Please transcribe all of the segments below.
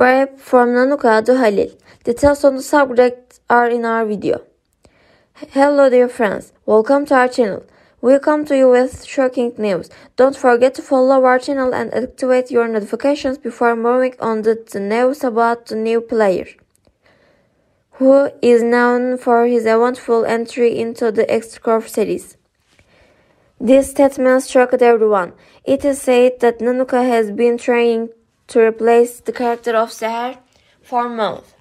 From Nanuka to Halil. Details on the subject are in our video. Hello dear friends, welcome to our channel. We come to you with shocking news. Don't forget to follow our channel and activate your notifications before moving on to the news about the new player, who is known for his eventful entry into the X-Corp series. This statement shocked everyone. It is said that Nanuka has been training to replace the character of Seher for months.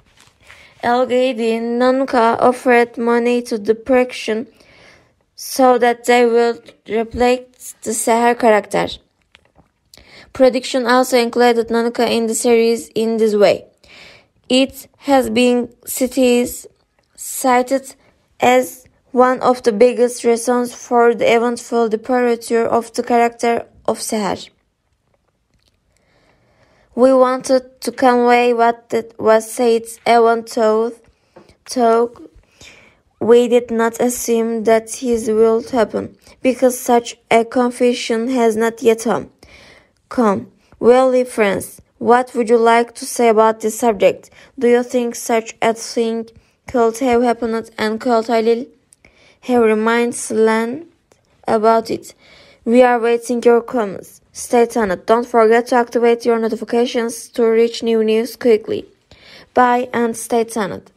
LGD Nanuka offered money to the production so that they will replace the Seher character. Production also included Nanuka in the series in this way. It has been cities cited as one of the biggest reasons for the eventful departure of the character of Seher. We wanted to convey what was said Evan told, told we did not assume that his will happen, because such a confession has not yet come. Come, well, friends, what would you like to say about this subject? Do you think such a thing could have happened and could Halil have remained silent about it? We are waiting your comments. Stay tuned. Don't forget to activate your notifications to reach new news quickly. Bye and stay tuned.